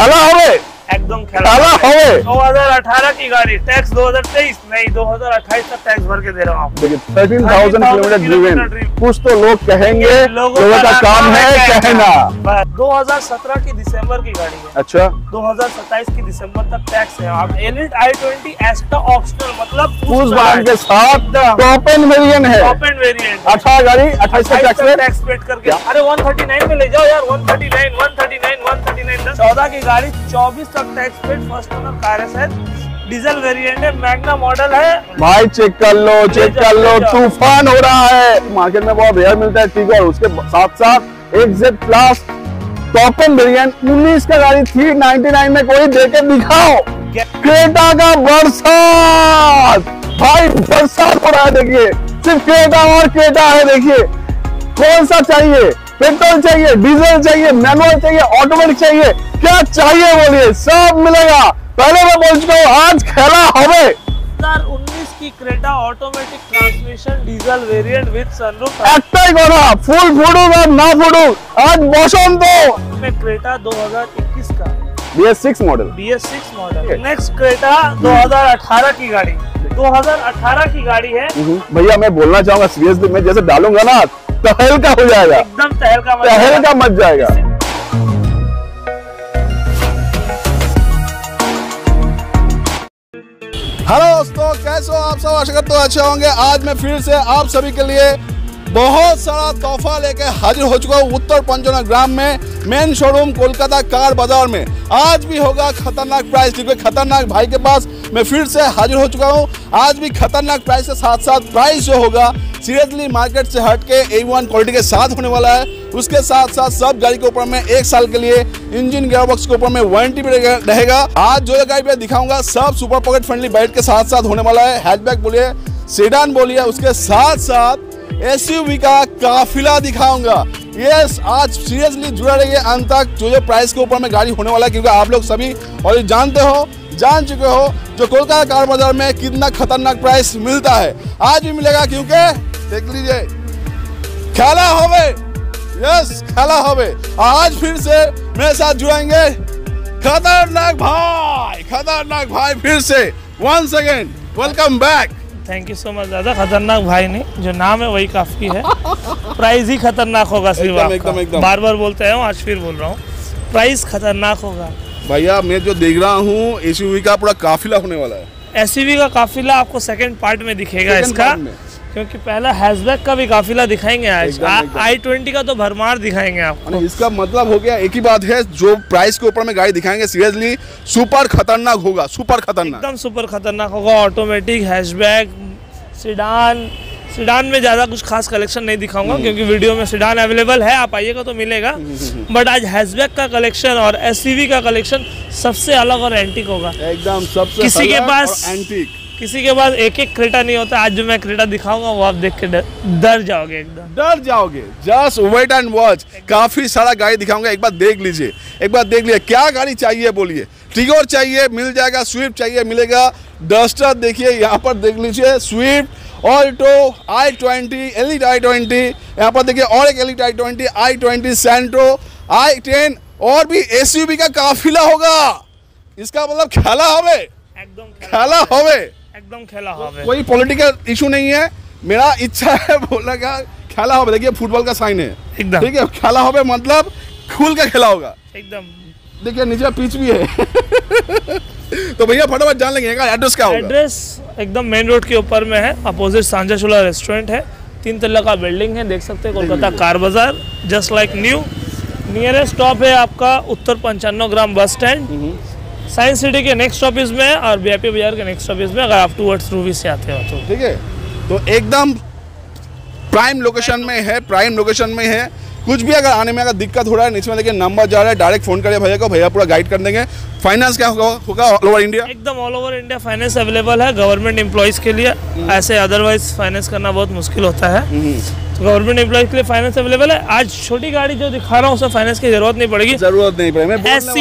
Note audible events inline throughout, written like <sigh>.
Hello, Robert. एकदम काला है 2018 की गाड़ी टैक्स 2023 नहीं 2028 तक टैक्स भर के दे रहा हूँ। देखिए 13000 किलोमीटर ड्रिवन कुछ तो लोग कहेंगे लोगों, लोगों का, काम है कहना। 2017 की दिसंबर की गाड़ी है। अच्छा। 2027 की दिसंबर तक टैक्स है। आप elite i twenty extra optional मतलब उस बार के साथ टॉप एंड वेरियंट है। टॉप एंड वेरियंट अच्छा गाड़ी अट्ठाईस टैक्स पेड करके। अरे 139 में ले जाओ यार 139 139 139 चौदह की गाड़ी 24 तक tax paid first owner car है शायद। डीजल वेरिएंट है मैग्ना मॉडल है। भाई चेक कर लो चेक कर लो तूफ़ान हो रहा है। मार्केट में बहुत रेयर मिलता है ठीक है उसके साथ साथ एक Z plus top end variant 19 का गाड़ी थी 99 में कोई देके दिखाओ। क्रेटा का बरसात। भाई बरसात हो रहा है देखिए। सिर्फ़ क्रेटा और क्रेटा है देखिए। कौन सा चाहिए? पेट्रोल चाहिए डीजल चाहिए मैनुअल चाहिए ऑटोमेटिक चाहिए क्या चाहिए बोलिए सब मिलेगा पहले मैं बोल चुका हूँ आज खेला हवे 2019 की Creta automatic transmission diesel variant with sunroof একটাই কথা ফুল ফুটুক আর না ফুটুক আজ বসন্ত में क्रेटा 2021 का BS six model BS6 model next Creta 2018 की गाड़ी 2018 की गाड़ी है भैया मैं बोलना चाहूंगा सीरियसली मैं जैसे डालूंगा ना तहल का हो जाएगा। एकदम तहलका का मज़ा का मच जाएगा। हेलो दोस्तों कैसे हो आप सब? आशा करते हो अच्छे होंगे। आज मैं फिर से आप सभी के लिए बहुत सारा तोहफा लेके हाजिर हो चुका हूँ उत्तर पंचना ग्राम में मेन शोरूम कोलकाता कार बाज़ार में। आज भी होगा खतरनाक प्राइस क्योंकि खतरनाक भाई के पास मैं फिर से हाजिर हो चुका हूँ। आज भी खतरनाक प्राइस के साथ साथ प्राइस जो होगा सीरियसली मार्केट से हट के ए वन क्वालिटी के साथ होने वाला है। उसके साथ साथ सब गाड़ी के ऊपर में एक साल के लिए इंजन गियरबॉक्स के ऊपर में वारंटी भी रहेगा- आज जो गाड़ी मैं दिखाऊँगा, सब सुपर पॉकेट फ्रेंडली बैठ के साथ साथ होने वाला है। हैचबैक बोलिए सेडान बोलिए, उसके साथ साथ एसयूवी का काफिला दिखाऊँगा। यस आज सीरियसली जुड़ा रहिए अंत तक जो जो प्राइस के ऊपर में गाड़ी होने वाला है, क्योंकि आप लोग सभी और जानते हो, जान चुके हो, जो कोलकाता कार बाज़ार में कितना खतरनाक प्राइस मिलता है। आज भी मिलेगा, क्योंकि देख लीजिए, खेला होवे। यस खेला होवे। आज फिर से मेरे साथ जुड़ेंगे खतरनाक भाई खतरनाक भाई फिर से। Once again welcome back thank you so much दादा। खतरनाक भाई नहीं जो नाम है वही काफ़ी है। प्राइस ही खतरनाक होगा सिर्फ़ आपका। बार बार बोलते हैं आज फिर बोल रहा हूँ। प्राइस खतरनाक होगा। भैया मैं जो देख रहा हूँ एसयूवी का पूरा काफिला होने वाला है। एस का काफिला आपको सेकेंड पार्ट में दिखेगा इसका। क्योंकि पहला हैशबैक का भी काफिला दिखाएँगे आज। आई ट्वेंटी का तो भरमार दिखाएँगे आपको। इसका मतलब हो गया एक ही बात है जो प्राइस के ऊपर में गाड़ी दिखाएँगे सीरियसली सुपर खतरनाक होगा सुपर खतरनाक। एकदम सुपर खतरनाक होगा ऑटोमेटिक हैशबैक सिडान सिडान में ज़्यादा कुछ खास कलेक्शन नहीं दिखाऊँगा हम्म। क्योंकि वीडियो में सिडान अवेलेबल है आप आइएगा तो मिलेगा। हम्म, बट आज हैशबैक का कलेक्शन और एस का कलेक्शन सबसे अलग और एंटिक होगा। एकदम सबसे किसी के पास- एंटीक किसी के पास एक एक क्रेटा नहीं होता आज जो मैं क्रेटा दिखाऊँगा वो आप देख के डर, डर जाओगे एकदम। डर जाओगे। जस्ट वेट एंड वॉच काफ़ी सारा गाड़ी दिखाऊँगा एक बार देख लीजिए। एक बार देख लीजिए क्या गाड़ी चाहिए बोलिए। टिगोर चाहिए मिल जाएगा स्विफ्ट चाहिए मिलेगा। डस्टर देखिए यहाँ पर देख लीजिए Swift Alto i twenty elite i twenty यहाँ पर देखिए और एक elite i twenty i twenty Santro i ten और भी एस का काफिला होगा। इसका मतलब खेला होवे। एकदम खेला खेला एकदम खेला होवे कोई पॉलिटिकल इशू नहीं है। मेरा इच्छा है बोलने का खेला होगा देखिए फुटबॉल का साइन है। एकदम। ठीक है खेला होगा मतलब खुल के खेला होगा। एकदम। देखिए नीचे पिच भी है। तो भैया फटाफट जान लेंगे एड्रेस क्या होगा? एड्रेस एकदम मेन रोड के ऊपर में है। अपोजिट सांझाचूला रेस्टोरेंट है। तीन तल्ला का बिल्डिंग है देख सकते हैं कोलकाता कार बाज़ार just like new nearest stop है आपका उत्तर पंचानवे ग्राम बस स्टैंड साइंस सिटी के नेक्स्ट स्टॉपेज में और वीआईपी बाज़ार के नेक्स्ट स्टॉपेज में अगर आप टूवर्ड्स रूवी से आते हो तो। ठीक है? तो एकदम प्राइम लोकेशन में है प्राइम लोकेशन में है। कुछ भी अगर आने में अगर दिक्कत हो रहा है नीचे में देखिए नंबर जा रहा है डायरेक्ट फ़ोन करिए भैया को भैया पूरा गाइड कर देंगे। फाइनेंस क्या होगा होगा ऑल ओवर इंडिया एकदम all over India finance available है गवर्नमेंट एम्प्लॉयज़ के लिए। ऐसे अदरवाइज़ फाइनेंस करना बहुत मुश्किल होता है। गवर्नमेंट एम्प्लॉय के लिए फाइनेंस अवेलेबल है। आज छोटी गाड़ी जो दिखा रहा हूँ उसमें फाइनेंस की ज़रूरत नहीं पड़ेगी। ज़रूरत नहीं पड़े मैं बोलने एस वाला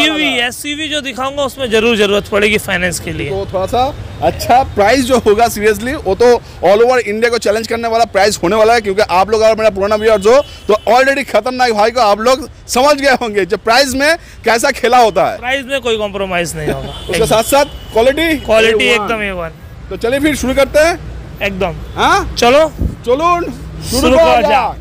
था। जो दिखाऊँगा उसमें ज़रूर ज़रूरत पड़ेगी फाइनेंस के लिए। तो थोड़ा सा अच्छा प्राइस जो होगा सीरियसली वो तो ऑल ओवर इंडिया को चैलेंज करने वाला प्राइस होने वाला है क्योंकि आप लोग अगर मेरा पुराना व्यूअर्स हो तो ऑलरेडी खतरनाक भाई को आप लोग समझ गए होंगे जो प्राइस में कैसा खेला होता है। प्राइस में कोई कॉम्प्रोमाइज नहीं होगा। <laughs> उसके साथ साथ क्वालिटी क्वालिटी एकदम ए वन तो चलिए फिर शुरू करते हैं। एकदम। हाँ? चलो। चलो शुरू करो जा।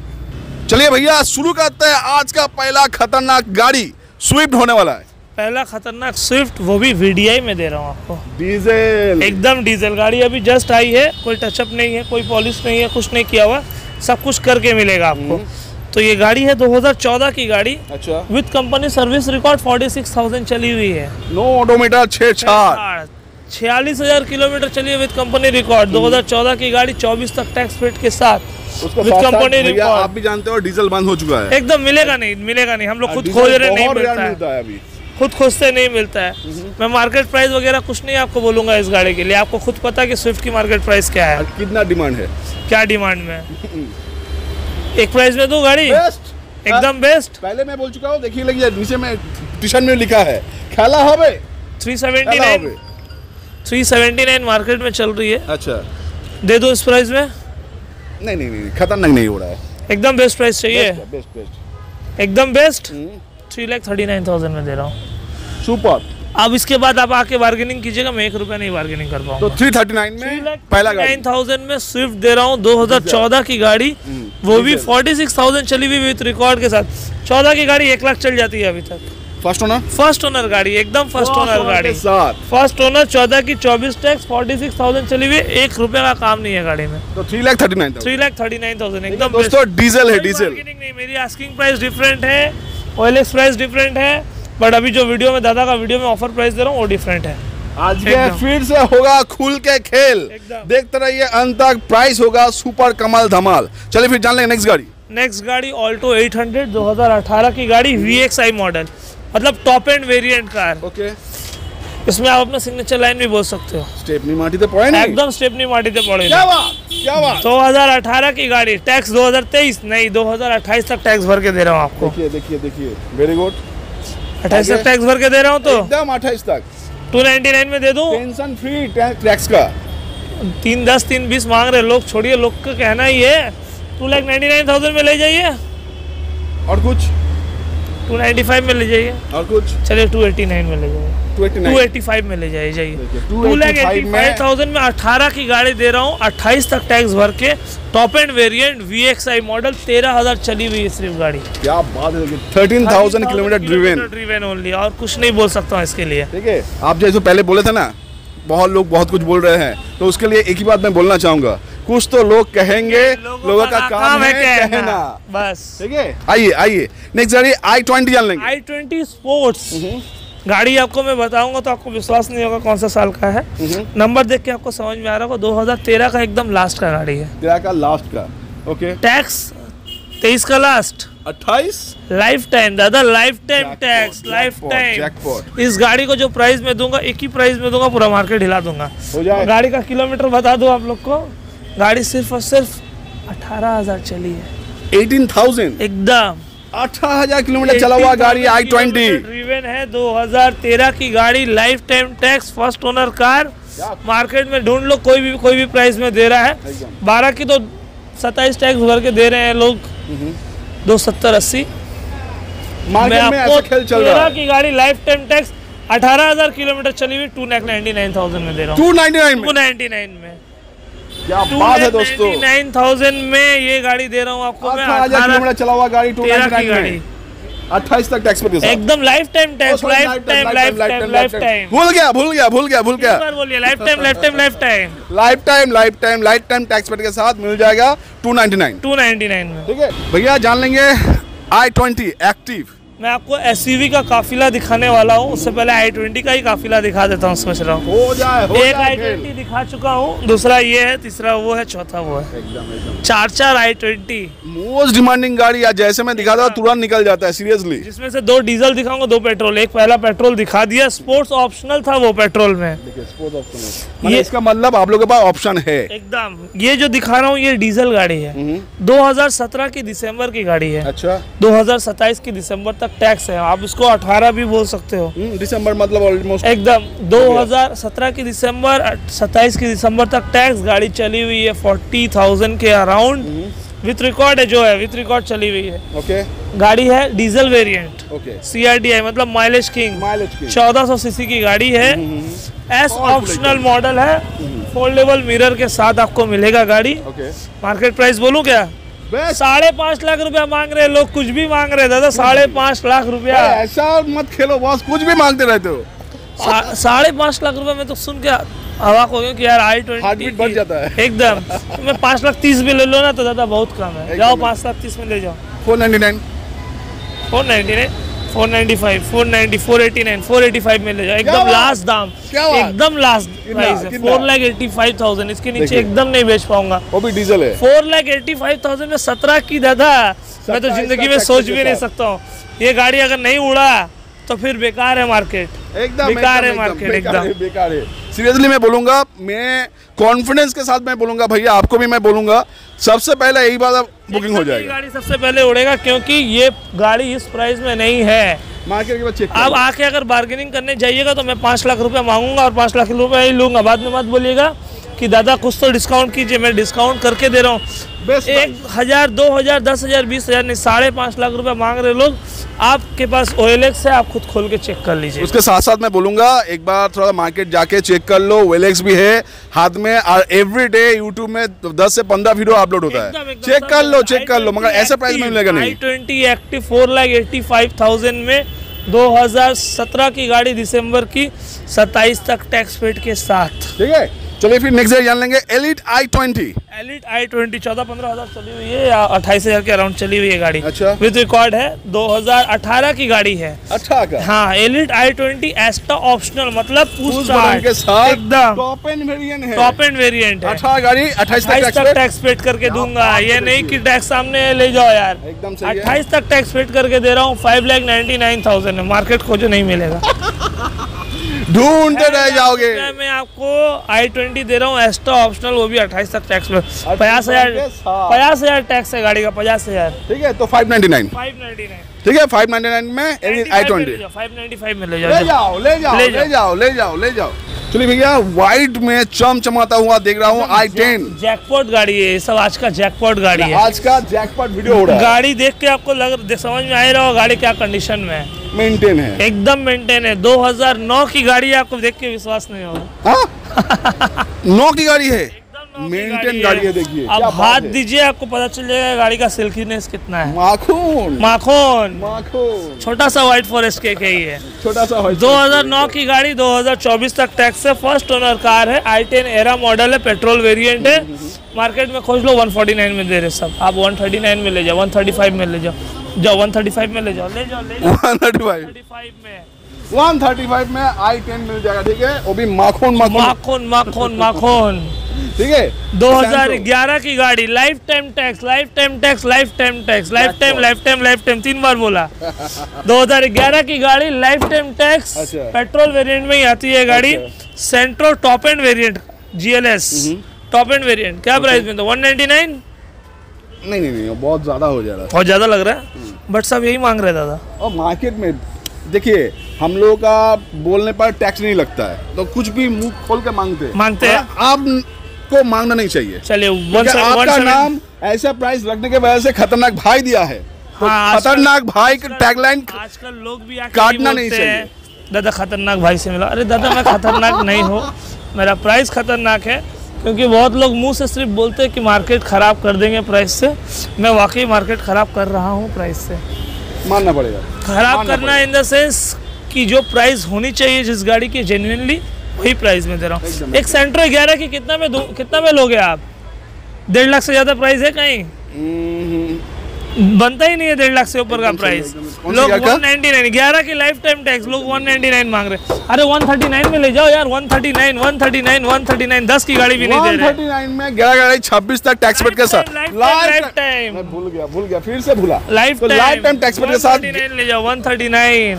चलिए भैया शुरू करते हैं आज का पहला खतरनाक गाड़ी स्विफ्ट होने वाला है। पहला खतरनाक स्विफ्ट वो भी वीडीआई में दे रहा हूँ आपको। डीजल। एकदम डीजल गाड़ी अभी जस्ट आई है कोई टचअप नहीं है कोई पॉलिश नहीं है कुछ नहीं किया हुआ सब कुछ करके मिलेगा आपको। तो ये गाड़ी है 2014 की गाड़ी अच्छा। विद कंपनी सर्विस रिकॉर्ड 46,000 चली हुई है। नो ऑडोमीटर छेड़छाड़ छियालीस हज़ार किलोमीटर चली है विद कंपनी रिकॉर्ड 2014 की गाड़ी 24 तक टैक्स पेड के साथ। कंपनी रिकॉर्ड आप भी जानते हो डीजल बंद हो चुका है। एकदम मिलेगा नहीं मिलेगा नहीं। हम लोग खुद खोज रहे नहीं मिलता है। अभी। खुद खोजते नहीं मिलता है। मैं मार्केट प्राइस वगैरह कुछ नहीं आपको बोलूँगा इस गाड़ी के लिए। आपको खुद पता है कि स्विफ्ट की मार्केट प्राइस क्या है। कितना डिमांड है? क्या डिमांड में? <laughs> एक प्राइस में दो गाड़ी? बेस्ट एकदम बेस्ट पहले मैं बोल चुका हूँ देखिए लगी नीचे में टी में लिखा है। खेला खेला seventy three seventy nine market में चल रही है। अच्छा। दे दो इस प्राइस में। नहीं नहीं नहीं खतरनाक नहीं हो रहा है। एकदम बेस्ट प्राइस चाहिए। बेस्ट बेस्ट एकदम best three lakh thirty nine thousand में दे रहा हूँ। सुपर अब इसके बाद आप आके बार्गेनिंग कीजिएगा मैं एक रुपया नहीं बार्गेनिंग कर पाऊँ तो थ्री थर्टी नाइन में पहला नाइन थाउज़ेंड में स्विफ्ट दे रहा हूँ 2014 की गाड़ी। वो भी डीजल। फोर्टी सिक्स थाउज़ेंड चली हुई विथ रिकॉर्ड के साथ। चौदह की गाड़ी एक लाख चल जाती है अभी तक। फ़र्स्ट ओनर फ़र्स्ट ओनर गाड़ी एकदम फ़र्स्ट ओनर गाड़ी। फ़र्स्ट ओनर चौदह की चौबीस टैक्स फोर्टी सिक्स थाउज़ेंड चली हुई एक रुपए का काम नहीं है गाड़ी में। तो three lakh thirty nine three lakh thirty nine thousand एकदम दोस्तों डीजल है डीजल नहीं मेरी आस्किंग प्राइस डिफरेंट है ओएलएक्स प्राइस डिफरेंट है बट अभी जो वीडियो में दादा का वीडियो में ऑफ़र प्राइस दे रहा हूँ वो डिफरेंट है। आज के फिर से होगा खुल के खेल। देखते रहिए अंत तक प्राइस होगा सुपर कमाल धमाल। चलिए फिर जान लेंगे नेक्स्ट गाड़ी। नेक्स्ट गाड़ी ऑल्टो 800 2018 की गाड़ी VXI मॉडल मतलब top end variant car okay इसमें आप अपना सिग्नेचर लाइन भी बोल सकते हो। स्टेपनी माटी तो पड़े एकदम स्टेपनी माटी से पड़े क्या बात क्या बात। 2018 की गाड़ी टैक्स 2023 नहीं 2028 तक टैक्स भर के दे रहा हूँ आपको। देखिए देखिए देखिए वेरी गुड 28 तक टैक्स भर के दे रहा हूँ तो? एकदम अट्ठाईस तक। 299 में दे दूँ? टेंशन फ्री टैक्स का। तीन दस तीन बीस मांग रहे लोग छोड़िए लोग का कहना ही है। Two lakh ninety nine thousand में ले जाइए। और कुछ? टू नाइन्टी फाइव में ले जाइए। और कुछ? चलिए टू एट्टी नाइन में ले जाइए। Two eighty two nine eighty five में ले जाइए जाइए। टू लाख 285 एट्टी में- फाइव थाउज़ेंड में अठारह की गाड़ी दे रहा हूँ अट्ठाईस तक टैक्स भर के top end variant V X I model तेरह हज़ार चली हुई है सिर्फ़ गाड़ी क्या बात है thirteen thousand kilometre driven driven only और कुछ नहीं बोल सकता हूँ इसके लिए। ठीक है आप जैसे पहले बोले थे ना बहुत लोग बहुत कुछ बोल रहे हैं तो उसके लिए एक ही बात मैं बोलना चाहूँगा कुछ तो लोग कहेंगे लोगों का काम है कहना। बस। ठीक है? आइए आइए। नेक्स्ट गाड़ी आई ट्वेंटी जान लेंगे आई ट्वेंटी स्पोर्ट्स गाड़ी आपको मैं बताऊँगा तो आपको विश्वास नहीं होगा कौन सा साल का है। नंबर देख के आपको समझ में आ रहा होगा 2013 का एकदम लास्ट का गाड़ी है। तेरह का लास्ट का। ओके टैक्स तेईस का लास्ट अट्ठाईस? लाइफ टाइम दादा life time tax life time इस गाड़ी को जो प्राइस में दूँगा एक ही प्राइस में दूँगा पूरा मार्केट हिला दूँगा। गाड़ी का किलोमीटर बता दो आप लोग को। गाड़ी सिर्फ़ और सिर्फ़ अठारह हज़ार चली है। Eighteen thousand? एकदम। अठारह हज़ार किलोमीटर चला हुआ गाड़ी आई ट्वेंटी ड्रीवन है 2013 की गाड़ी lifetime tax first owner car market में ढूंढ लो कोई भी कोई भी प्राइस में दे रहा है। बारह की तो सत्ताईस टैक्स भर के दे रहे हैं लोग। दो सत्तर अस्सी। मैं आपको खेल चल रहा है। की गाड़ी लाइफ टाइम टैक्स अठारह हज़ार किलोमीटर चली हुई two lakh ninety nine thousand में दे रहा हूँ। टू नाइनटी नाइन नाइन में। क्या बात है दोस्तों? नाइन थाउज़ेंड में ये गाड़ी दे रहा हूँ आपको मैं चला हुआ गाड़ी टू गाड़ी। अट्ठाईस तक टैक्स पे एकदम lifetime tax lifetime lifetime lifetime भूल गया भूल गया भूल गया भूल गया बोलिए lifetime lifetime lifetime lifetime lifetime lifetime tax paid के साथ मिल जाएगा two ninety nine. Two ninety nine में। ठीक है? भैया जान लेंगे आई ट्वेंटी एक्टिव मैं आपको एसयूवी का काफिला दिखाने वाला हूँ। उससे पहले आई ट्वेंटी का ही काफिला दिखा देता हूँ सोच रहा हूँ। हो जाए हो एक आई ट्वेंटी दिखा चुका हूँ दूसरा ये है तीसरा वो है चौथा वो है। एकदम एकदम। चार चार आई ट्वेंटी मोस्ट डिमांडिंग गाड़ी आज जैसे मैं दिखाता हूँ तुरंत निकल जाता है सीरियसली जिसमें से दो डीजल दिखाऊँगा दो पेट्रोल। एक पहला पेट्रोल दिखा दिया स्पोर्ट्स ऑप्शनल था वो पेट्रोल में। ये ये- इसका मतलब आप लोगों के पास ऑप्शन है। एकदम। ये जो दिखा रहा हूँ ये डीजल गाड़ी है। 2017 की दिसंबर की गाड़ी है। अच्छा। 2027 की दिसंबर तक टैक्स है। आप इसको 18 भी बोल सकते हो। हम्म, दिसंबर मतलब ऑलमोस्ट एकदम 2017 की दिसंबर 27 की दिसंबर तक टैक्स गाड़ी चली हुई है 40,000 के अराउंड विथ रिकॉर्ड है जो है विथ रिकॉर्ड चली हुई है। ओके गाड़ी है डीजल वेरिएंट ओके सी मतलब माइलेज किंग माइलेज की 1400 सीसी की गाड़ी है। एस ऑप्शनल मॉडल है। फोल्डेबल मिरर के साथ आपको मिलेगा गाड़ी। ओके मार्केट प्राइस बोलूँ क्या? साढ़े पाँच लाख रुपया मांग रहे हैं लोग कुछ भी मांग रहे हैं दादा साढ़े पाँच लाख रुपया। ऐसा मत खेलो बॉस कुछ भी मांगते रहते हो। सा- साढ़े पाँच लाख रुपया में तो सुन के हवा हो गया कि यार आई ट्वेंटी बढ़ जाता है। एकदम। तो मैं पाँच लाख तीस में ले लो ना तो दादा बहुत कम है। जाओ पाँच लाख तीस में ले जाओ। Four ninety nine four ninety nine four ninety five four ninety four eighty nine four eighty five में ले जाओ। एकदम लास्ट दाम। एकदम लास्ट प्राइस है। Four lakh eighty five thousand. इसके नीचे एकदम नहीं बेच पाऊँगा। वो भी डीजल है। Four lakh eighty five thousand में सत्रह की दादा। मैं तो ज़िंदगी में सोच भी नहीं सकता हूँ। ये गाड़ी अगर नहीं उड़ा तो फिर बेकार है मार्केट एकदम बेकार है मार्केट, एकदम। बेकार है। सीरियसली मैं बोलूँगा मैं कॉन्फिडेंस के साथ मैं बोलूँगा भैया आपको भी मैं बोलूँगा सबसे पहले यही बात बुकिंग हो जाएगी। गाड़ी सबसे पहले उड़ेगा क्योंकि ये गाड़ी इस प्राइस में नहीं है। मार्केट के बाद चेक आप आके अगर बार्गेनिंग करने जाइएगा तो मैं पाँच लाख रुपया मांगूँगा और पाँच लाख रुपया ही लूँगा। बाद में मत बोलिएगा कि दादा कुछ तो डिस्काउंट कीजिए मैं डिस्काउंट करके दे रहा हूँ। एक हज़ार दो हज़ार दस हज़ार बीस हज़ार नहीं साढ़े पाँच लाख रुपया मांग रहे लोग। आपके पास ओ एल एक्स है आप खुद खोल के चेक कर लीजिए। उसके साथ साथ मैं बोलूँगा एक बार थोड़ा मार्केट जाके चेक कर लो वेलेक्स भी है हाथ में और एवरी डे यूट्यूब में 10 से 15 वीडियो अपलोड होता है। एकदम, चेक कर लो चेक कर लो मगर i20 ऐसे प्राइस में मिलेगा नहीं। Twenty active four lakh eighty five thousand में 2017 की गाड़ी दिसंबर की 27 तक टैक्स पेड के साथ। ठीक है? चलिए फिर नेक्स्ट जान लेंगे। Elite i twenty elite i twenty चौदह पंद्रह हज़ार चली हुई है या अट्ठाईस हज़ार के अराउंड चली हुई है गाड़ी। अच्छा। विद रिकॉर्ड है 2018 की गाड़ी है। अच्छा का? हाँ elite i twenty Asta optional मतलब के साथ एकदम। टॉप एंड वेरिएंट है। टॉप एंड वेरिएंट है। अठारह गाड़ी अट्ठाईस तक टैक्स पेड करके दूँगा। ये नहीं की टैक्स सामने ले जाओ यार। एकदम अट्ठाईस तक टैक्स पेड करके दे रहा हूँ five lakh ninety nine thousand market खोजो नहीं मिलेगा। <laughs> ढूंढते रह जाओगे। मैं आपको आई ट्वेंटी दे रहा हूँ एक्स्ट्रा ऑप्शनल वो भी अट्ठाईस तक टैक्स में। पचास हज़ार पचास हज़ार टैक्स है गाड़ी का पचास हज़ार। ठीक है तो 599 फाइव नाइन्टी नाइन ठीक है 599 में elite i twenty five ninety five में ले जाओ ले जाओ ले जाओ ले जाओ ले जाओ। चलिए भैया व्हाइट में चमचमाता हुआ देख रहा हूँ आई टेन जैकपॉट गाड़ी है ये सब आज का जैकपॉट गाड़ी है। आज का जैकपॉट वीडियो हो रहा है। गाड़ी देख के आपको लग समझ में आ रहा हो गाड़ी क्या कंडीशन में है। मेंटेन है। एकदम मेंटेन है। 2009 की गाड़ी आपको देख के विश्वास नहीं होगा। हाँ? नौ की गाड़ी है? मेंटेन गाड़ी है देखिए। अब हाथ दीजिए आपको पता चल जाएगा गाड़ी का सिल्कीनेस कितना है। माखून। माखोन। माखून। छोटा सा व्हाइट फॉरेस्ट केक है ये। छोटा सा व्हाइट 2009 की गाड़ी 2024 तक टैक्स है। फ़र्स्ट ओनर कार है आई टेन एरा मॉडल है पेट्रोल वेरिएंट है। मार्केट में खोज लो 149 में दे रहे सब। आप 139 में ले जाओ 135 में ले जाओ। जाओ 135 में ले जाओ ले जाओ ले जाओ। 135 135 में 135 में आई टेन मिल जाएगा ठीक है? वो भी माखून माखून। माखोन माखोन माखोन। ठीक है? 2011 की गाड़ी lifetime tax lifetime tax lifetime tax lifetime lifetime lifetime तीन बार बोला। 2011 की गाड़ी लाइफ टाइम टैक्स अच्छा। पेट्रोल वेरिएंट में ही आती है गाड़ी। अच्छा। Santro top end variant GLS top end variant क्या प्राइस में तो 199 नहीं नहीं नहीं बहुत ज़्यादा हो जा रहा है। बहुत ज़्यादा लग रहा है? बट सब यही मांग रहे दादा। और मार्केट में देखिए हम लोगों का बोलने पर टैक्स नहीं लगता है। तो कुछ भी मुँह खोल के मांगते मांगते हैं। और आपको मांगना नहीं चाहिए। चलिए आपका नाम ऐसा प्राइस रखने के वजह से खतरनाक भाई दिया है। तो हाँ, खतरनाक भाई का टैगलाइन आजकल लोग भी काटना नहीं हैं, दादा खतरनाक भाई से मिला। अरे दादा मैं खतरनाक नहीं हूँ। मेरा प्राइस खतरनाक है। क्योंकि बहुत लोग मुँह से सिर्फ़ बोलते हैं कि मार्केट ख़राब कर देंगे प्राइस से। मैं वाकई मार्केट ख़राब कर रहा हूँ प्राइस से। मानना पड़ेगा। ख़राब करना इन द सेंस कि जो प्राइस होनी चाहिए जिस गाड़ी की जेन्युइनली वही प्राइस में दे रहा हूँ। एक सेंट्रो ग्यारह की कितना में कितना में लोगे आप? डेढ़ लाख से ज़्यादा प्राइस है कहीं? हम्म, बनता ही नहीं है डेढ़ लाख से ऊपर का प्राइस लोग कार का? 199 ग्यारह की लाइफ टाइम टैक्स लोग 199 मांग रहे। अरे 139 में ले जाओ यार 139 139 139 10 की गाड़ी भी नहीं दे रहे 139 में ग्यारह ग्यारह छब्बीस तक टैक्स पेड के साथ। Lifetime, lifetime। भूल गया भूल गया फिर से भूला। Life life time tax paid के साथ ले जाओ 139 नहीं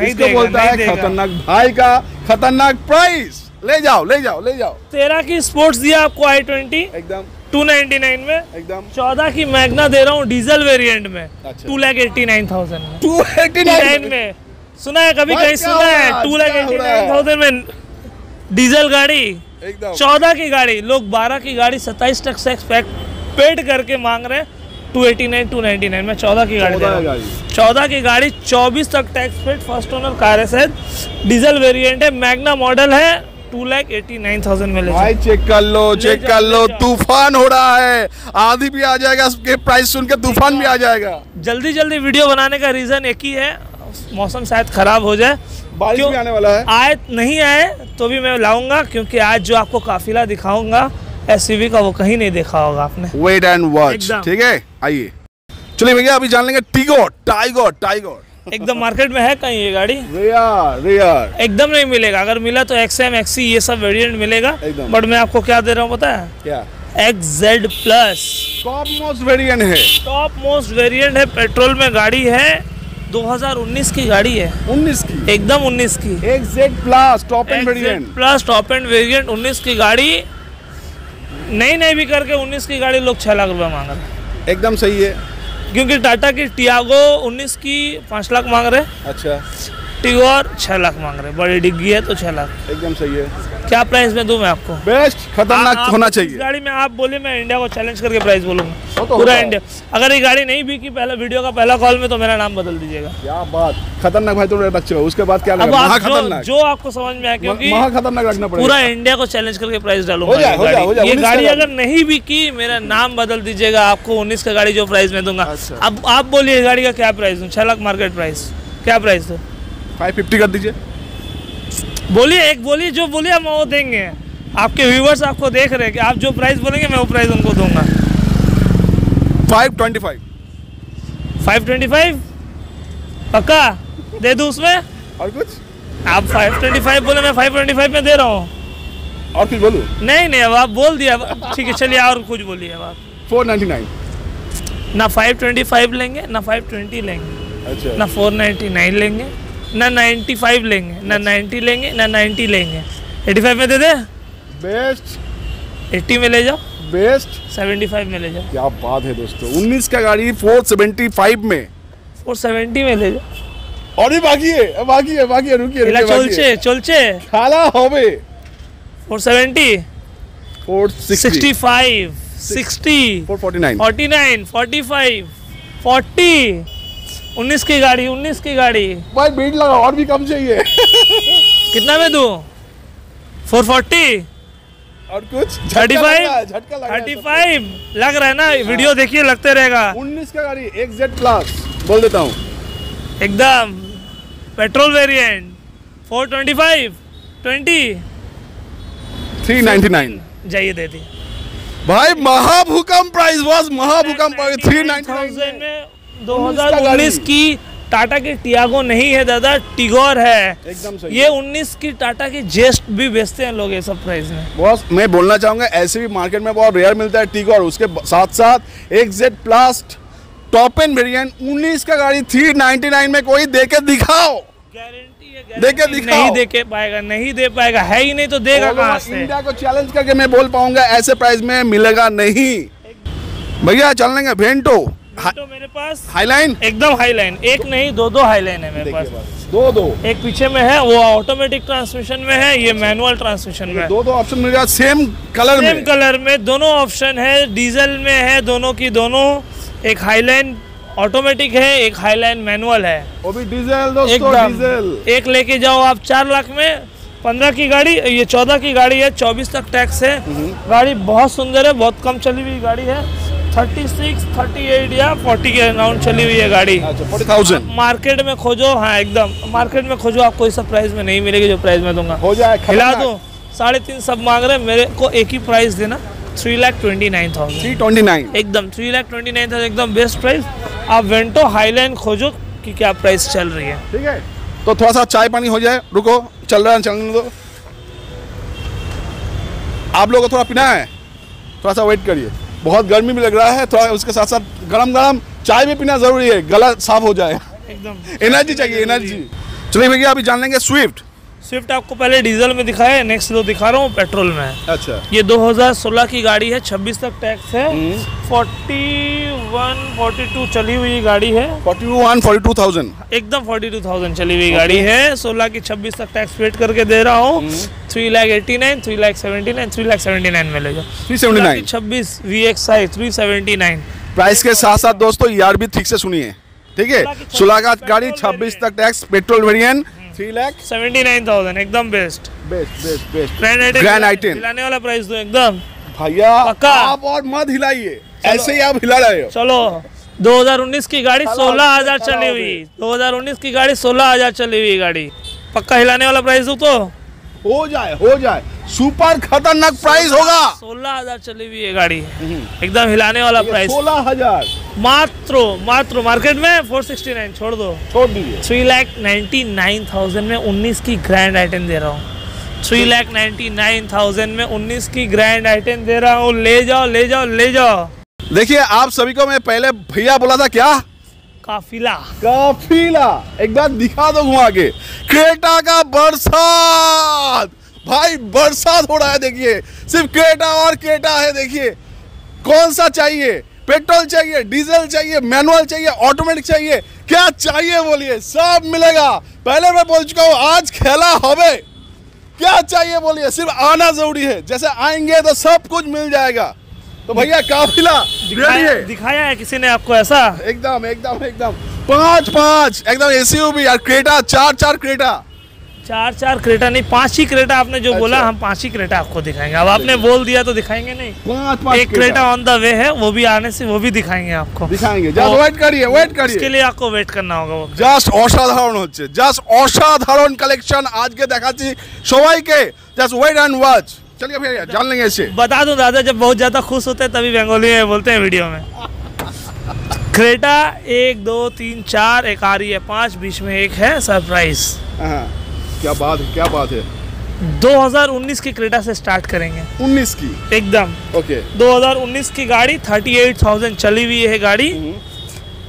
इसको बोलता नहीं है खतरनाक भाई का खतरनाक प्राइस ले जाओ ले जाओ ले जाओ। तेरह की स्पोर्ट्स दिया आपको आई ट्वेंटी एकदम। टू नाइनटी नाइन में। एकदम। चौदह की मैग्ना दे रहा हूँ डीजल वेरिएंट में। Two lakh eighty nine thousand में 289 में। सुना है कभी कहीं सुना है? Two lakh eighty nine thousand में डीजल गाड़ी। चौदह की गाड़ी लोग बारह की गाड़ी सत्ताईस टैक्स एक्सपेक्ट पेड करके मांग रहे हैं। Two eighty nine two ninety nine में चौदह की गाड़ी दे 14 रहा। गाड़ी। चौदह की गाड़ी चौबीस तक tax paid first owner car है शायद डीजल वेरिएंट है मैग्ना मॉडल है two lakh eighty nine thousand में भाई चेक कर लो चेक कर लो तूफ़ान हो रहा है। आधी भी आ जाएगा उसके प्राइस सुन के तूफ़ान भी आ जाएगा। जल्दी जल्दी वीडियो बनाने का रीजन एक ही है मौसम शायद खराब हो जाए। बारिश भी आने वाला है। आए नहीं आए तो भी मैं लाऊँगा क्योंकि आज जो आपको काफिला दिखाऊँगा एस का वो कहीं नहीं देखा होगा आपने। वेट एंड वॉच ठीक है? आइए। चलिए भैया अभी जान लेंगे टीगो टाइगर टाइगर एकदम मार्केट में है कहीं ये गाड़ी? रेयर रेयर एकदम नहीं मिलेगा। अगर मिला तो एक्स एम एक्सी ये सब वेरिएंट मिलेगा। बट मैं आपको क्या दे रहा हूँ पता है? क्या? X Z plus topmost variant है। टॉप मोस्ट वेरिएंट है पेट्रोल में गाड़ी है। 2019 की गाड़ी है। 19 की? एकदम 19 की। एक Z plus top end variant plus top end variant 19 की गाड़ी। नई नई भी करके 19 की गाड़ी लोग छः लाख रुपए मांग रहे हैं। एकदम सही है। क्योंकि टाटा की टियागो 19 की पाँच लाख मांग रहे हैं। अच्छा। टिगोर छह लाख मांग रहे बड़ी डिग्गी है तो छह लाख। एकदम सही है। क्या प्राइस में दूँ मैं आपको? बेस्ट खतरनाक होना चाहिए। गाड़ी में आप बोले मैं इंडिया को चैलेंज करके प्राइस बोलूँगा। तो पूरा इंडिया अगर ये गाड़ी नहीं बिकी पहला वीडियो का पहला कॉल में तो मेरा नाम बदल दीजिएगा। क्या बात। खतरनाक भाई रखते हो। उसके बाद क्या अब आप जो जो आपको समझ में आया क्योंकि खतरनाक रखना पूरा इंडिया को चैलेंज करके प्राइस डालूँगा ये गाड़ी। जाए, ये 19 का गाड़ी गाड़ी। अगर नहीं बिकी मेरा नाम बदल दीजिएगा। आपको उन्नीस का गाड़ी जो प्राइस में दूँगा। अच्छा। अब आप बोलिए गाड़ी का क्या प्राइस दूँ? छह लाख मार्केट प्राइस क्या प्राइस दो? फाइव फिफ्टी कर दीजिए। बोलिए एक बोलिए जो बोलिए हम वो देंगे। आपके व्यूवर्स आपको देख रहे हैं कि आप जो प्राइस बोलेंगे मैं वो प्राइस उनको दूँगा। फाइव ट्वेंटी फाइव 525 पक्का? दे दूँ उसमें? और कुछ? आप 525 बोले मैं 525 में दे रहा हूँ। और कुछ बोलूँ? नहीं नहीं अब आप बोल दिया। ठीक है चलिए और कुछ बोलिए अब आप। Four ninety nine. ना 525 लेंगे ना 520 लेंगे। अच्छा। ना 499 लेंगे। ना नाइन्टी फाइव लेंगे ना नाइन्टी लेंगे ना नाइन्टी लेंगे। एटी फाइव में दे दे। बेस्ट एट्टी में ले जाओ। बेस्ट सेवेंटी फाइव में ले जाओ। क्या बात है दोस्तों। उन्नीस का गाड़ी फोर सेवेंटी फाइव में। फोर सेवेंटी में ले जाओ। और भी बाकी है बाकी है बाकी है रुकिए रुकिए चलचे चलचे। खाला होबे 470 460 60 449 49 45 40 19 की गाड़ी 19 की गाड़ी। भाई बीट लगा और भी कम चाहिए। कितना में दूँ? 440 और कुछ? 35 झटका लगा 35 लग रहा है ना? वीडियो देखिए लगते रहेगा। 19 का गाड़ी एक जेड प्लस बोल देता हूँ। एकदम। पेट्रोल वेरिएंट 425 20 399 जाइए दे दी। भाई महाभूकंप प्राइस वाज महाभूकंप 399 1000 में 19 का गाड़ी। 2019 की टाटा की टियागो नहीं है दादा टिगोर है। एकदम सही। ये 19 की टाटा की जेस्ट भी बेचते हैं लोग ये सब प्राइस में। बॉस मैं बोलना चाहूँगा ऐसे भी मार्केट में बहुत रेयर मिलता है टीको और उसके साथ साथ एक Z plus top end variant 19 का गाड़ी 399 में कोई दे के दिखाओ। गारंटी है दिखाओ। नहीं दे के पाएगा नहीं दे पाएगा है ही नहीं तो देगा कहाँ से? इंडिया को चैलेंज करके मैं बोल पाऊँगा ऐसे प्राइस में मिलेगा नहीं। भैया चल लेंगे वेंटो तो मेरे पास। हाईलाइन एकदम हाई लाइन एक नहीं दो दो हाई लाइन है मेरे पास। दो दो। एक पीछे में है वो ऑटोमेटिक ट्रांसमिशन में है ये मैनुअल ट्रांसमिशन में दो दो ऑप्शन मिल गया सेम कलर सेम में। कलर में दोनों ऑप्शन है डीजल में है दोनों की दोनों। एक हाईलाइन ऑटोमेटिक है एक हाईलाइन मैनुअल है। वो भी डीजल दोस्तों डीजल एक लेके जाओ आप चार लाख में पंद्रह की गाड़ी ये चौदह की गाड़ी है चौबीस तक टैक्स है। गाड़ी बहुत सुंदर है बहुत कम चली हुई गाड़ी है। थर्टी सिक्स थर्टी एट या फोर्टी के अराउंड चली हुई है गाड़ी। अच्छा थाउज़ेंड मार्केट में खोजो हाँ एकदम। मार्केट में खोजो आपको इस प्राइस में नहीं मिलेगी जो प्राइस में दूँगा। हो जाए खिला। दूँ। साढ़े तीन सब मांग रहे हैं। मेरे को एक ही प्राइस देना three lakh twenty nine thousand three twenty nine एकदम three lakh twenty nine thousand एकदम बेस्ट प्राइस आप वेंटो हाईलाइन खोजो कि क्या प्राइस चल रही है। ठीक है? तो थोड़ा सा चाय पानी हो जाए। रुको चल रहा है चलने दो। आप लोगों को थोड़ा पीना है? थोड़ा सा वेट करिए। बहुत गर्मी भी लग रहा है थोड़ा उसके साथ साथ गर्म गरम चाय भी पीना ज़रूरी है गला साफ़ हो जाए। एकदम। एनर्जी चाहिए एनर्जी चलिए भैया अभी जान लेंगे स्विफ्ट स्विफ्ट आपको पहले डीजल में दिखाया है नेक्स्ट दो दिखा रहा हूँ पेट्रोल में। है अच्छा। ये 2016 की गाड़ी है 26 तक टैक्स है। हम्म। 41 42 चली हुई गाड़ी है। Forty one forty two thousand एकदम 42,000 चली हुई गाड़ी है। 16 की 26 तक टैक्स पेड करके दे रहा हूँ। Three lakh eighty nine three lakh seventy nine three lakh seventy nine में ले जाओ। थ्री सेवेंटी नाइन छब्बीस V X I three seventy nine price के साथ साथ दोस्तों यार भी ठीक से सुनिए। ठीक है? सोलह का गाड़ी छब्बीस। तक tax petrol variant three lakh seventy nine thousand एकदम best best best best grand i ten Grand वाला प्राइस दो एकदम भैया आप और मत हिलाइए। ऐसे ही आप हिला रहे हो। चलो। 2019 की गाड़ी चलाओ, सोलह हज़ार चलाओ चली भी। हुई 2019 की गाड़ी सोलह हज़ार चली हुई गाड़ी। पक्का हिलाने वाला प्राइस दो तो? हो जाए हो जाए। सुपर खतरनाक प्राइस होगा। सोलह हज़ार चली हुई है गाड़ी। एकदम हिलाने वाला प्राइस सोलह हज़ार। मात्र मात्र मार्केट में 469 छोड़ दो। छोड़ दीजिए। Three lakh ninety nine thousand में उन्नीस की ग्रैंड आइटम दे रहा हूँ। Three lakh ninety nine thousand में उन्नीस की ग्रैंड आइटम दे रहा हूँ। ले जाओ ले जाओ ले जाओ। देखिए आप सभी को मैं पहले भैया बोला था क्या? काफिला। काफिला। एक बार दिखा दो घुमा के। क्रेटा का बरसात। भाई, बरसात हो रहा है, देखिए। सिर्फ़ क्रेटा और क्रेटा है, देखिए। कौन सा चाहिए? पेट्रोल चाहिए, डीजल चाहिए, मैनुअल चाहिए, ऑटोमेटिक चाहिए। क्या चाहिए बोलिए? सब मिलेगा। पहले मैं बोल चुका हूँ, आज खेला हवे। क्या चाहिए बोलिए? सिर्फ़ आना ज़रूरी है। जैसे आएँगे तो सब कुछ मिल जाएगा। तो भैया काफिला रेडी दिखाया, है दिखाया है किसी ने आपको ऐसा एकदम एकदम एकदम पांच पांच एकदम एसयूवी यार क्रेटा चार चार क्रेटा चार चार क्रेटा नहीं पांच ही क्रेटा आपने जो बोला अच्छा। हम पांच ही क्रेटा आपको दिखाएंगे अब आपने बोल दिया तो दिखाएंगे नहीं पांच पांच एक क्रेटा ऑन द वे है वो भी आने से वो भी दिखाएंगे आपको दिखाएंगे जस्ट तो ওয়েট করিয়ে ওয়েট उसके করিয়ে लिए आपको वेट करना होगा वो জাস্ট অসাধারণ হচ্ছে জাস্ট অসাধারণ কালেকশন আজকে দেখাচ্ছি সবাইকে জাস্ট ওয়েট এন্ড ওয়াচ चलिए भैया जान लेंगे इससे बता दूँ दादा जब बहुत ज़्यादा खुश होते हैं तभी बंगाली में बोलते हैं वीडियो में। क्रेटा एक दो तीन चार एक आ रही है पाँच बीच में एक है सरप्राइज़। हाँ, क्या बात है क्या बात है। 2019 की क्रेटा से स्टार्ट करेंगे। 19 की? एकदम। ओके। 2019 की गाड़ी 38,000 चली हुई है गाड़ी।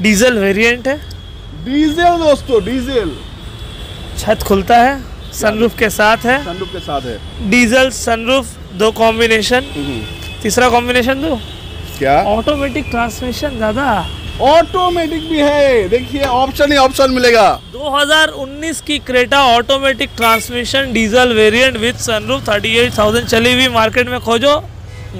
डीजल वेरिएंट है। डीजल दोस्तों डीजल। छत खुलता है। सनरूफ के साथ है। सनरूफ के साथ है। डीजल सनरूफ दो कॉम्बिनेशन तीसरा कॉम्बिनेशन दो? क्या? ऑटोमेटिक ट्रांसमिशन दादा। ऑटोमेटिक भी है। देखिए ऑप्शन ही ऑप्शन मिलेगा। 2019 की Creta automatic transmission diesel variant with sunroof 38,000 चली हुई मार्केट में खोजो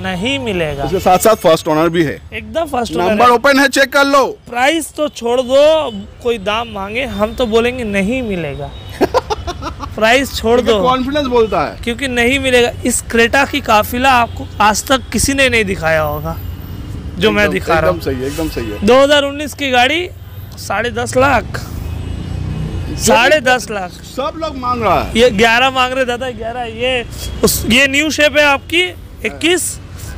नहीं मिलेगा। उसके साथ साथ फ़र्स्ट ओनर भी है। एकदम फ़र्स्ट ओनर नंबर ओपन है चेक कर लो। प्राइस तो छोड़ दो कोई दाम मांगे हम तो बोलेंगे नहीं मिलेगा। प्राइस छोड़ दो। कॉन्फिडेंस बोलता है। क्योंकि नहीं मिलेगा। इस क्रेटा की काफिला आपको आज तक किसी ने नहीं दिखाया होगा जो मैं दिखा रहा एकदम हूँ। सही है एकदम सही है। 2019 की गाड़ी साढ़े दस लाख। साढ़े दस लाख। सब लोग मांग रहा है। ये ग्यारह मांग रहे दादा ग्यारह। ये उस ये न्यू शेप है आपकी इक्कीस।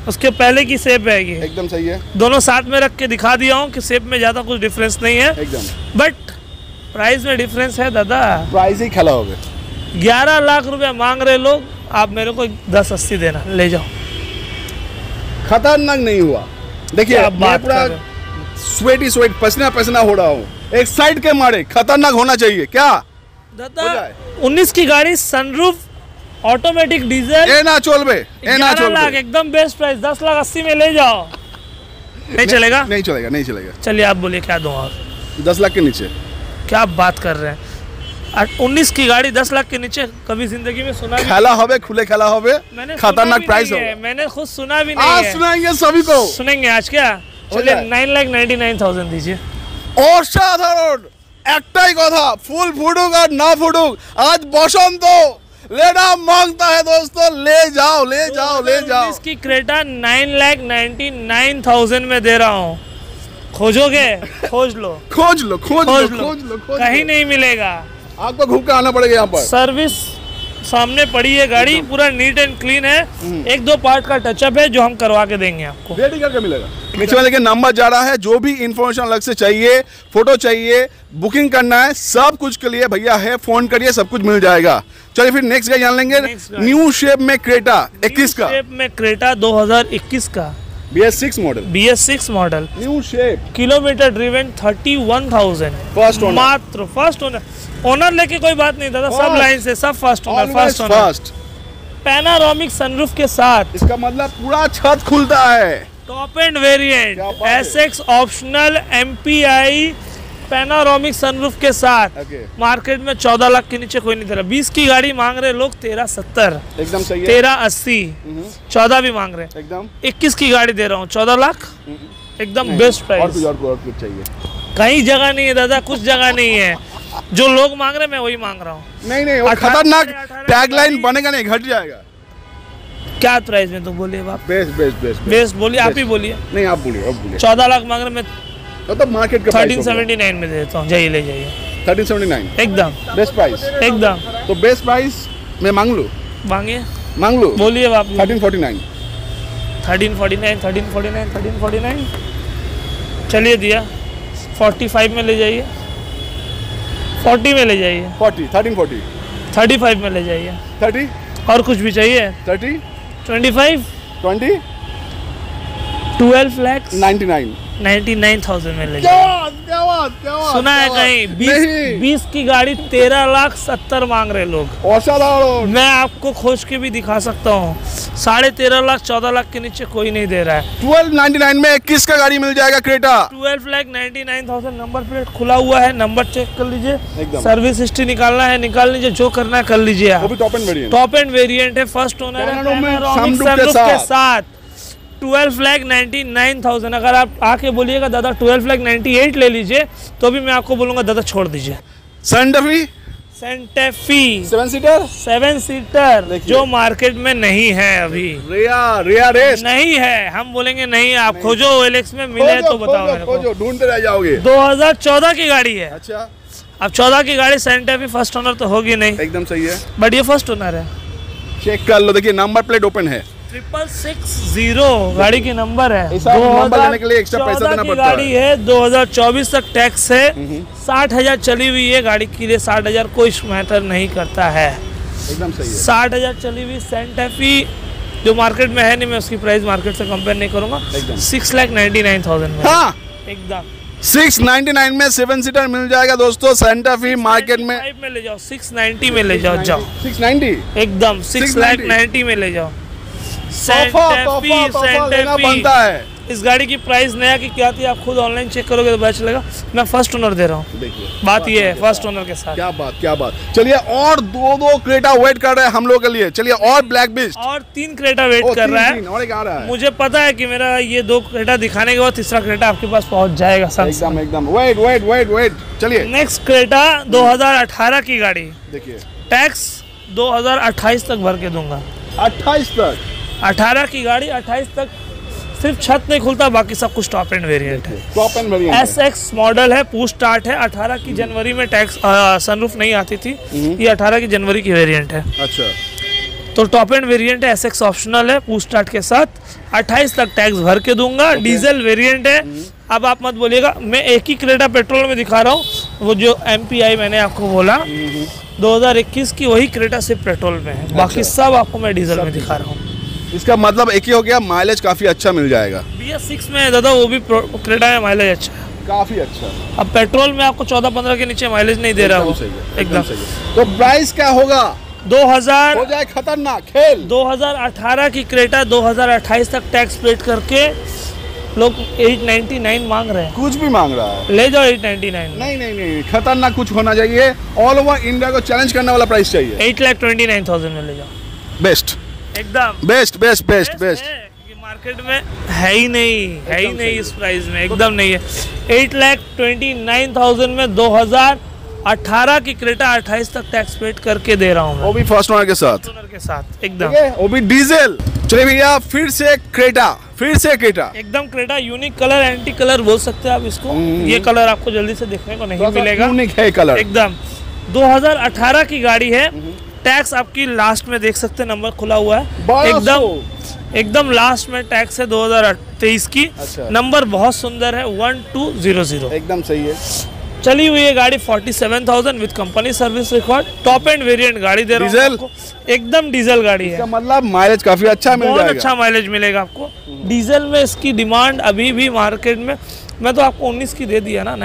उसके पहले की शेप है ये। एकदम सही है। दोनों साथ में रख के दिखा दिया हूँ कि शेप में ज़्यादा कुछ डिफरेंस नहीं है। एकदम। बट प्राइस में डिफरेंस है दादा। प्राइस ही खेला होगा ग्यारह लाख रुपए मांग रहे लोग आप मेरे को दस अस्सी देना ले जाओ। खतरनाक नहीं हुआ। देखिए मैं बात पूरा स्वेटी स्वेट पसीना पसीना हो रहा हूँ। एक साइड के मारे खतरनाक होना चाहिए क्या? दादा उन्नीस की गाड़ी सनरूफ ऑटोमेटिक डीजल ए ना चोल बे ए ना ग्यारह चोल लाख एकदम बेस्ट प्राइस दस लाख अस्सी में ले जाओ। नहीं चलेगा? नहीं चलेगा नहीं चलेगा। चलिए आप बोलिए क्या दो और दस लाख के नीचे। क्या आप बात कर रहे हैं? उन्नीस की गाड़ी दस लाख के नीचे कभी जिंदगी में सुना भी खेला होवे खुले खेला होवे मैंने सुना खतरनाक भी प्राइस नहीं है, होगा मैंने खुद सुना भी नहीं आज है सुनाएंगे सभी को सुनेंगे आज क्या हो चलिए जाए। Nine lakh ninety nine thousand दीजिए অসাধারণ একটাই কথা ফুল ফুটুক আর না ফুটুক আজ বসন্ত लेना मांगता है दोस्तों ले जाओ ले जाओ ले जाओ 2019 की Creta nine lakh ninety nine thousand में दे रहा हूँ खोजोगे <laughs> खोज लो खोज लो खोज लो खोज लो खोज लो खोज कहीं लो नहीं मिलेगा आपको घूम के आना पड़ेगा यहाँ पर। सर्विस सामने पड़ी है गाड़ी पूरा नीट एंड क्लीन है। एक दो पार्ट का टचअप है जो हम करवा के देंगे आपको। रेडी करके मिलेगा। नीचे में देखिए नंबर जा रहा है जो भी इन्फॉर्मेशन अलग से चाहिए फ़ोटो चाहिए बुकिंग करना है सब कुछ के लिए भैया है फ़ोन करिए सब कुछ मिल जाएगा। चलिए फिर नेक्स्ट गाड़ी जान लेंगे। न्यू शेप में क्रेटा 21 का। शेप में क्रेटा 2021 का। B S six model B S six model new shape kilometre thirty one thousand First owner. मात्र फ़र्स्ट ओनर ओनर लेके कोई बात नहीं दादा सब First. लाइन से सब first owner. First owner first panoramic sunroof के साथ. इसका मतलब पूरा छत खुलता है। Top end variant S X optional M P I panoramic sunroof के साथ Okay. मार्केट में चौदह लाख के नीचे कोई नहीं दे रहा। बीस की गाड़ी मांग रहे लोग तेरह सत्तर। एकदम सही तेरह अस्सी। चौदह भी मांग रहे एकदम। इक्कीस की गाड़ी दे रहा हूँ। चौदह लाख? एकदम बेस्ट प्राइस कुछ और कुछ और कुछ चाहिए। कहीं जगह नहीं है दादा कुछ जगह नहीं है। जो लोग मांग रहे हैं मैं वही मांग रहा हूँ। नहीं नहीं खतरनाक टैगलाइन बनेगा नहीं घट जाएगा। क्या प्राइस में? तो बोलिए बाप बेस्ट बेस्ट बेस्ट बेस्ट बोलिए आप ही बोलिए। नहीं आप बोलिए आप बोलिए। चौदह लाख मांग रहे मैं मतलब मार्केट का थर्टीन सेवेंटी नाइन में देता हूँ। जाइए ले जाइए। थर्टीन सेवेंटी नाइन एकदम। बेस्ट प्राइस एकदम। तो बेस्ट प्राइस मैं मांग लूँ? मांगिए। मांग लूँ? बोलिए आप thirteen forty nine thirteen forty nine thirteen forty nine thirteen forty nine चलिए दिया। फोर्टी फाइव में ले जाइए। फोर्टी में ले जाइए। Forty thirteen forty thirty five में ले जाइए। थर्टी और कुछ भी चाहिए? Thirty twenty five twenty twelve lakhs ninety nine ninety nine thousand में ले क्या क्या क्या सुना है कहीं बीस बीस की गाड़ी तेरह लाख सत्तर मांग रहे लोग। असाधारण मैं आपको खोज के भी दिखा सकता हूँ। साढ़े तेरह लाख चौदह लाख के नीचे कोई नहीं दे रहा है। ट्वेल्व नाइन्टी नाइन में किस का गाड़ी मिल जाएगा Creta. Twelve lakh ninety nine thousand number plate खुला हुआ है नंबर चेक कर लीजिए। सर्विस हिस्ट्री निकालना है निकाल लीजिए जो करना है कर लीजिए आप। टॉप एंड वेरिएंट है फ़र्स्ट ओनर है के साथ। Twelve lakh ninety nine thousand. अगर आप आके बोलिएगा दादा ट्वेल्व लैख नाइन्टी एट ले लीजिए तो भी मैं आपको बोलूँगा दादा छोड़ दीजिए। सनडफी Santa Fe seven seater seven seater जो मार्केट में नहीं है अभी। रिया रिया रेस। नहीं है। हम बोलेंगे नहीं आप खोजो ओएलएक्स में मिले तो बताओ खोजो ढूंढते रह जाओगे। 2014 की गाड़ी है। अच्छा। अब 14 की गाड़ी सेंटेफी फ़र्स्ट ओनर तो होगी नहीं। एकदम सही है। बट ये फ़र्स्ट ओनर है। चेक कर लो देखिए नंबर प्लेट ओपन है। ट्रिपल सिक्स ज़ीरो गाड़ी की नंबर है। नंबर लेने के लिए extra पैसा देना पड़ता है। गाड़ी है 2024 तक टैक्स है। साठ हज़ार चली हुई है गाड़ी के लिए साठ हज़ार कोई मैटर नहीं करता है। एकदम सही है। साठ हज़ार चली हुई सेंटेफी जो मार्केट में है नहीं मैं उसकी प्राइस मार्केट से कंपेयर नहीं करूँगा। Six lakh ninety nine thousand में। हाँ। एकदम। सिक्स नाइन्टी नाइन में सेवन सीटर मिल जाएगा दोस्तों सेंटा फ़ी मार्केट में। में ले जाओ सिक्स नाइन्टी में ले जाओ जाओ। सिक्स नाइन्टी एकदम सिक्स लाख 690 नाइन्टी में ले जाओ। बनता है। इस गाड़ी की प्राइस नया की क्या थी आप खुद ऑनलाइन चेक करोगे तो पता चलेगा। मैं फ़र्स्ट ओनर दे रहा हूँ। देखिए बात ये है फ़र्स्ट ओनर के साथ। क्या बात क्या बात। चलिए और दो दो क्रेटा वेट कर रहे हैं हम लोग के लिए। चलिए और ब्लैक बिस्ट और तीन क्रेटा वेट कर रहा है। और एक आ रहा है। मुझे पता है की मेरा ये दो क्रेटा दिखाने के बाद तीसरा क्रेटा आपके पास पहुँच जाएगा सर एकदम एकदम। वेट वेट वेट वेट चलिए। नेक्स्ट क्रेटा 2018 की गाड़ी। देखिए। टैक्स 2028 तक भर के दूँगा। 28 तक? 18 की गाड़ी 28 तक सिर्फ़ छत नहीं खुलता बाकी सब कुछ टॉप एंड वेरिएंट है। Top end variant S X model है पूछ स्टार्ट है। 18 की जनवरी में टैक्स सनरूफ नहीं आती थी। ये 18 की जनवरी की वेरिएंट है। अच्छा। तो टॉप एंड वेरिएंट है एस एक्स ऑप्शनल है पूछ स्टार्ट के साथ। 28 तक टैक्स भर के दूँगा डीजल वेरिएंट है। अब आप मत बोलिएगा मैं एक ही क्रेटा पेट्रोल में दिखा रहा हूँ वो जो एम मैंने आपको बोला 2021 की वही क्रेटा सिर्फ़ पेट्रोल में है। बाकी सब आपको मैं डीजल में दिखा रहा हूँ। इसका मतलब एक ही हो गया माइलेज काफ़ी अच्छा मिल जाएगा। बी एस सिक्स में दादा वो भी क्रेटा में माइलेज अच्छा है। काफ़ी अच्छा। अब पेट्रोल में आपको 14-15 के नीचे माइलेज नहीं दे रहा वो। है एकदम सही है। तो प्राइस क्या होगा? 2000 हो जाए खतरनाक खेल। 2018 की क्रेटा 2028 तक टैक्स पेड करके लोग 899 मांग रहे हैं। कुछ भी मांग रहा है। ले जाओ 899 नहीं नहीं नहीं खतरनाक कुछ होना चाहिए। ऑल ओवर इंडिया को चैलेंज करने वाला प्राइस चाहिए। Eight lakh twenty nine thousand में ले जाओ। बेस्ट एकदम। Best best best best market में है ही नहीं है ही नहीं इस प्राइस में एकदम नहीं है। Eight lakh twenty nine thousand में 2018 की क्रेटा 28 तक टैक्स पेड करके दे रहा हूँ वो भी फ़र्स्ट ओनर के साथ। ओनर के साथ एकदम। वो भी डीजल चलिए भैया फिर से क्रेटा फिर से क्रेटा एकदम Creta unique colour anti colour बोल सकते हैं आप इसको। हम्म। ये कलर आपको जल्दी से देखने को नहीं मिलेगा। यूनिक है कलर एकदम। 2018 की गाड़ी है। टैक्स आपकी लास्ट में देख सकते हैं नंबर खुला हुआ है। एकदम एकदम लास्ट में टैक्स है 2023 की। अच्छा। नंबर बहुत सुंदर है वन टू ज़ीरो ज़ीरो। एकदम सही है। चली हुई है गाड़ी 47,000 with company service record. Top end variant गाड़ी दे रहा हूँ डीजल? एकदम डीजल गाड़ी है। मतलब माइलेज काफ़ी अच्छा मिल बहुत अच्छा माइलेज मिलेगा आपको। डीजल में इसकी डिमांड अभी भी मार्केट में मैं तो आपको 19 की दे दिया ना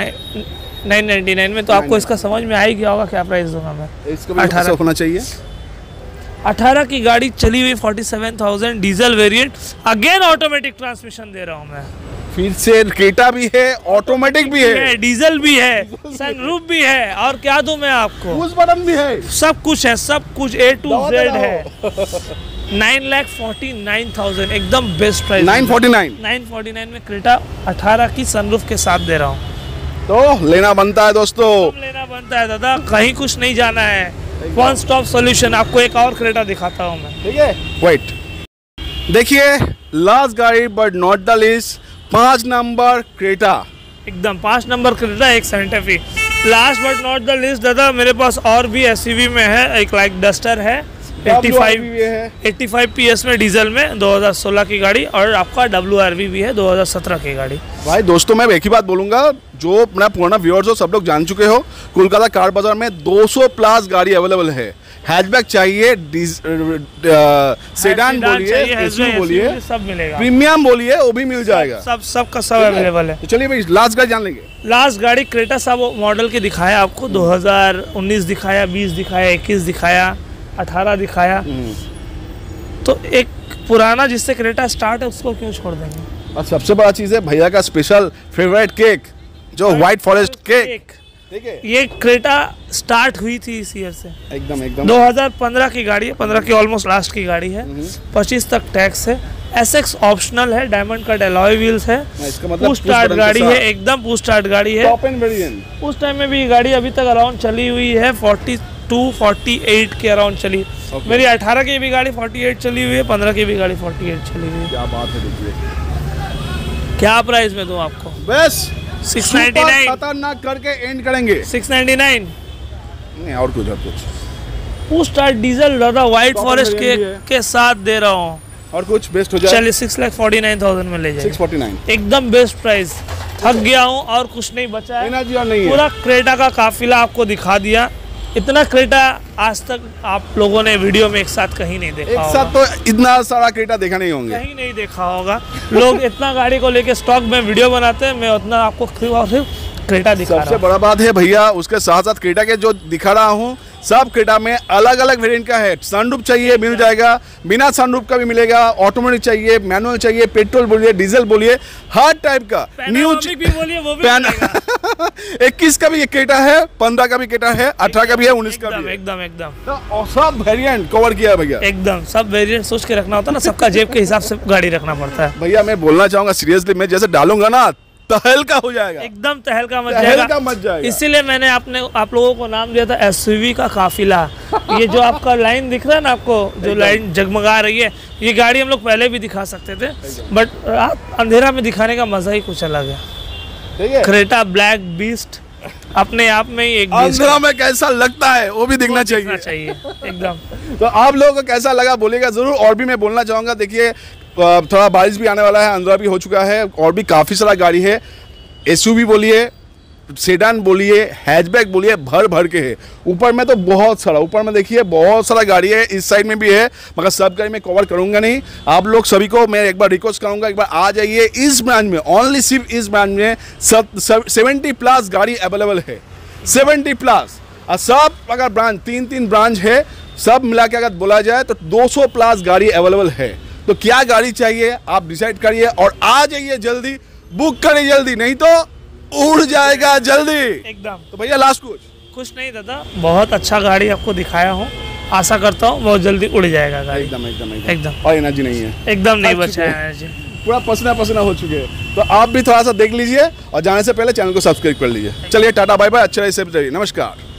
नाइन नाइन्टी नाइन में तो आपको इसका समझ में आ ही गया होगा क्या प्राइस दूँगा मैं। अठारह। होना चाहिए। 18 की गाड़ी चली हुई 47,000 diesel variant again automatic transmission दे रहा हूँ मैं। फिर से क्रेटा भी है ऑटोमेटिक भी है। डीजल भी है <laughs> सनरूफ भी है और क्या दूँ मैं आपको? बटन भी है। सब कुछ है सब कुछ ए टू जेड है। Nine lakh forty nine thousand एकदम best price 949 nine forty nine में क्रेटा अठारह की सनरूफ के साथ दे रहा हूँ। तो लेना बनता है दोस्तों। लेना बनता है दादा? कहीं कुछ नहीं जाना है। वन स्टॉप सॉल्यूशन आपको एक और क्रेटा दिखाता हूँ मैं। ठीक है? वेट देखिए लास्ट गाड़ी बट नॉट द लिस्ट पाँच नंबर क्रेटा। एकदम पाँच नंबर क्रेटा एक Santa Fe last but not the least दादा मेरे पास और भी एस में है एक लाइक डस्टर है। 85 फाइव है। 85 पीएस में डीजल में 2016 की गाड़ी और आपका डब्ल्यू भी है 2017 की गाड़ी। भाई दोस्तों मैं एक ही बात बोलूँगा जो अपना पुराना व्यूअर्स हो सब लोग जान चुके हो कोलकाता कार बाज़ार में 200 प्लस गाड़ी अवेलेबल है। हैचबैक चाहिए सेडान बोलिए बोलिए सब मिलेगा। प्रीमियम बोलिए वो भी मिल जाएगा। सब सब का सब अवेलेबल है? तो चलिए भाई लास्ट गाड़ी जान लेंगे। लास्ट गाड़ी क्रेटा सब मॉडल के दिखाया आपको 2019 दिखाया 20 दिखाया 21 दिखाया। 18 दिखाया। हम्म। तो एक पुराना जिससे क्रेटा स्टार्ट है उसको क्यों छोड़ देंगे? और सबसे बड़ा चीज़ है भैया का स्पेशल फेवरेट केक जो व्हाइट फॉरेस्ट केक ठीक है ये क्रेटा स्टार्ट हुई थी इस ईयर से। एकदम एकदम। 2015 की गाड़ी है 15 की ऑलमोस्ट लास्ट की गाड़ी है। 25 तक टैक्स है। एस एक्स ऑप्शनल है डायमंड कट एलॉय व्हील्स है। इसका मतलब स्टार्ट गाड़ी है एकदम स्टार्ट गाड़ी है। उस टाइम में भी ये गाड़ी अभी तक अराउंड चली हुई है 42 48 के अराउंड चली। Okay. मेरी 18 की भी गाड़ी 48 चली हुई है 15 की भी गाड़ी 48 चली हुई है। क्या बात है देखिए। क्या प्राइस में दूँ आपको? बस 699 खतरनाक करके एंड करेंगे। 699 नहीं और कुछ और कुछ। पुश स्टार्ट डीजल दादा व्हाइट फॉरेस्ट के। के साथ दे रहा हूँ। और कुछ बेस्ट हो जाए। चलिए six lakh forty nine thousand में ले जाइए। सिक्स फोर्टी नाइन एकदम बेस्ट प्राइस थक गया हूँ और कुछ नहीं बचा है। एनर्जी और नहीं है। पूरा क्रेटा का काफिला आपको दिखा दिया। इतना क्रेटा आज तक आप लोगों ने वीडियो में एक साथ कहीं नहीं देखा एक साथ तो इतना सारा क्रेटा देखा नहीं होंगे। कहीं नहीं देखा होगा। लोग इतना गाड़ी को लेके स्टॉक में वीडियो बनाते हैं मैं उतना आपको सिर्फ़ और सिर्फ़ क्रेटा दिखा सबसे बड़ा बात है भैया उसके साथ साथ क्रेटा के जो दिखा रहा हूँ सब क्रेटा में अलग अलग वेरिएंट का है। सनरूफ चाहिए मिल जाएगा। बिना सनरूफ का भी मिलेगा। ऑटोमेटिक चाहिए मैनुअल चाहिए पेट्रोल बोलिए डीजल बोलिए हर टाइप का। न्यू पैन <laughs> इक्कीस का भी एक क्रेटा है पंद्रह का भी क्रेटा है अठारह का भी है उन्नीस का भी एकदम एकदम तो सब वेरियंट कवर किया है भैया। एकदम सब वेरियंट सोच के रखना होता है ना सबका जेब के हिसाब से गाड़ी रखना पड़ता है। भैया मैं बोलना चाहूँगा सीरियसली मैं जैसे डालूँगा ना तहलका हो जाएगा। एकदम तहलका मच तहलका जाएगा। मच जाएगा। इसीलिए मैंने आपने आप लोगों को नाम दिया था एसयूवी का काफिला। ये जो आपका लाइन दिख रहा है ना आपको जो लाइन जगमगा रही है ये गाड़ी हम लोग पहले भी दिखा सकते थे बट रात अंधेरा में दिखाने का मज़ा ही कुछ अलग है। क्रेटा ब्लैक बीस्ट अपने आप में ही एक अंधेरा में कैसा लगता है वो भी दिखना चाहिए। चाहिए एकदम। <laughs> तो आप लोगों को कैसा लगा बोलेगा ज़रूर और भी मैं बोलना चाहूँगा देखिए थोड़ा बारिश भी आने वाला है, अंधेरा भी हो चुका है, और भी काफ़ी सारा गाड़ी है। एसयूवी बोलिए सेडान बोलिए हैचबैक बोलिए, भर भर के है। ऊपर में तो बहुत सारा, ऊपर में देखिए, बहुत सारा गाड़ी है, इस साइड में भी है, मगर सब गाड़ी मैं कवर करूँगा नहीं। आप लोग सभी को मैं एक बार रिक्वेस्ट करूँगा, एक बार आ जाइए, इस ब्रांच में ओनली सिर्फ़ इस ब्रांच में सब सेवेंटी प्लस गाड़ी अवेलेबल है। सेवेंटी प्लस और सब अगर ब्रांच तीन तीन ब्रांच है, सब मिला के अगर बोला जाए तो 200 प्लस गाड़ी अवेलेबल है। तो क्या गाड़ी चाहिए? आप डिसाइड करिए और आ जाइए जल्दी। बुक करिए जल्दी नहीं तो उड़ जाएगा जल्दी। एकदम। तो भैया लास्ट कुछ? कुछ नहीं दादा बहुत अच्छा गाड़ी आपको दिखाया हूँ। आशा करता हूँ बहुत जल्दी उड़ जाएगा गाड़ी। एकदम एकदम एकदम। और एनर्जी नहीं है। एकदम नहीं बचा है। जी पूरा पसीना पसीना हो चुके हैं। तो आप भी थोड़ा सा देख लीजिए और जाने से पहले चैनल को सब्सक्राइब कर लीजिए। चलिए टाटा बाय बाय अच्छा रहिए सेफ़ रहिए नमस्कार।